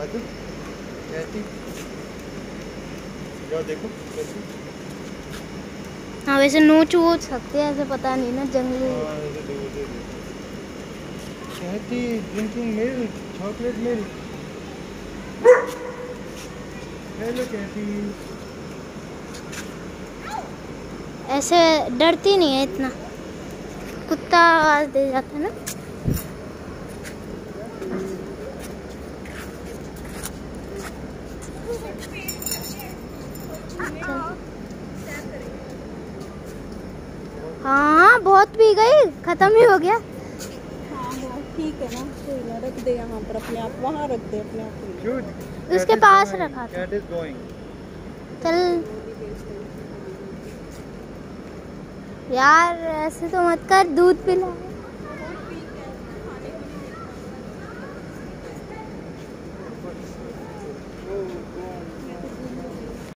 आजू कैसी जाओ देखो कैसी? हाँ वैसे नोच वोच सकते हैं ऐसे पता नहीं ना जंगली। कहती drinking milk chocolate milk hello कहती ऐसे डरती नहीं है इतना। कुत्ता आवाज़ दे जाता है ना। हाँ बहुत पी गई। खत्म ही हो गया। हाँ हाँ ठीक है ना। कोई रख दे यहाँ पर अपने आप। वहाँ रख दे अपने आप। उसके पास रखा था। कैट इज़ गोइंग चल। यार ऐसे तो मत कर दूध पिला।